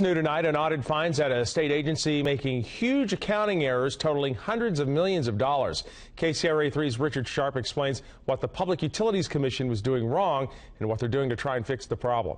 New tonight. An audit finds that a state agency making huge accounting errors totaling hundreds of millions of dollars. KCRA 3's Richard Sharp explains what the Public Utilities Commission was doing wrong and what they're doing to try and fix the problem.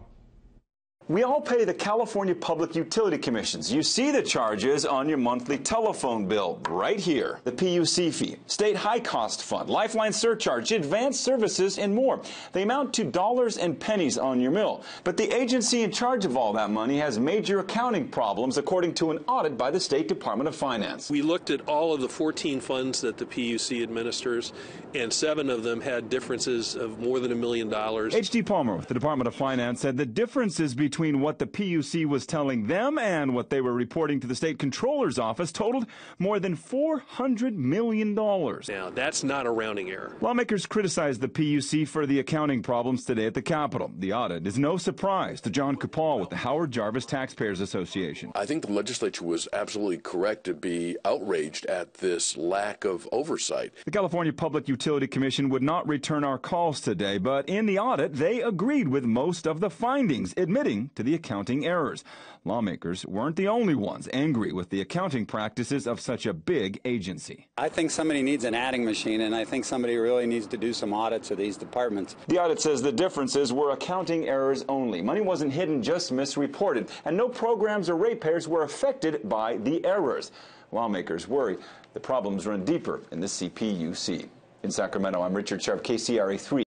We all pay the California Public Utility Commissions. You see the charges on your monthly telephone bill right here. The PUC fee, state high cost fund, lifeline surcharge, advanced services, and more. They amount to dollars and pennies on your bill. But the agency in charge of all that money has major accounting problems, according to an audit by the State Department of Finance. We looked at all of the 14 funds that the PUC administers, and seven of them had differences of more than a million dollars. H.D. Palmer with the Department of Finance said the differences between between what the PUC was telling them and what they were reporting to the state controller's office totaled more than $400 million. Now, that's not a rounding error. Lawmakers criticized the PUC for the accounting problems today at the Capitol. The audit is no surprise to John Coupal with the Howard Jarvis Taxpayers Association. I think the legislature was absolutely correct to be outraged at this lack of oversight. The California Public Utility Commission would not return our calls today, but in the audit, they agreed with most of the findings, admitting to the accounting errors. Lawmakers weren't the only ones angry with the accounting practices of such a big agency. I think somebody needs an adding machine, and I think somebody really needs to do some audits of these departments. The audit says the differences were accounting errors only. Money wasn't hidden, just misreported, and no programs or ratepayers were affected by the errors. Lawmakers worry the problems run deeper in the CPUC. In Sacramento, I'm Richard Sharp, KCRA 3.